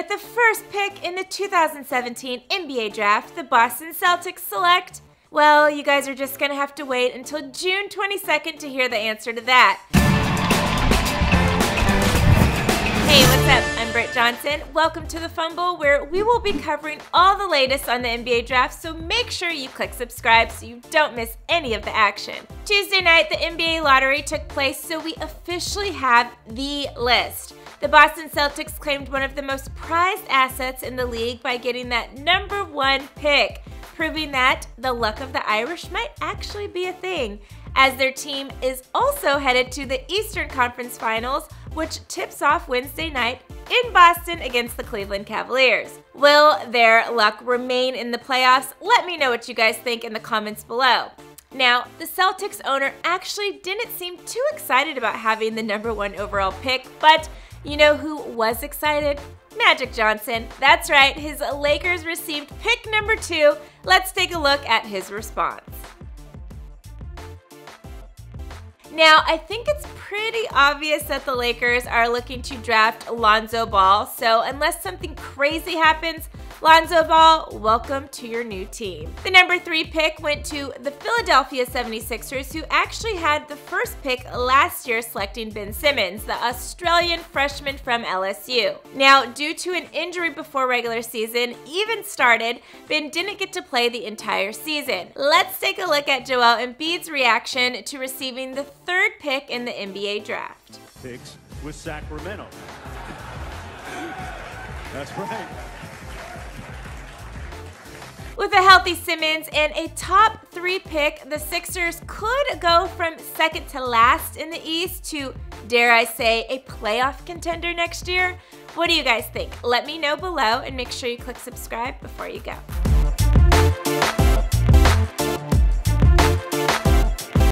with the first pick in the 2017 NBA Draft, the Boston Celtics select. Well, you guys are just gonna have to wait until June 22nd to hear the answer to that. Hey, what's up? I'm Britt Johnson. Welcome to the Fumble, where we will be covering all the latest on the NBA draft, so make sure you click subscribe so you don't miss any of the action. Tuesday night, the NBA lottery took place, so we officially have the list. The Boston Celtics claimed one of the most prized assets in the league by getting that number one pick, proving that the luck of the Irish might actually be a thing, as their team is also headed to the Eastern Conference Finals which tips off Wednesday night in Boston against the Cleveland Cavaliers. Will their luck remain in the playoffs? Let me know what you guys think in the comments below. Now, the Celtics owner actually didn't seem too excited about having the number one overall pick, but you know who was excited? Magic Johnson. That's right, his Lakers received pick number two. Let's take a look at his response. Now, I think it's pretty obvious that the Lakers are looking to draft Lonzo Ball, so unless something crazy happens, Lonzo Ball, welcome to your new team. The number three pick went to the Philadelphia 76ers, who actually had the first pick last year selecting Ben Simmons, the Australian freshman from LSU. Now, due to an injury before regular season even started, Ben didn't get to play the entire season. Let's take a look at Joel Embiid's reaction to receiving the third pick in the NBA draft. Picks with Sacramento. That's right. With a healthy Simmons and a top three pick, the Sixers could go from second to last in the East to, dare I say, a playoff contender next year. What do you guys think? Let me know below and make sure you click subscribe before you go.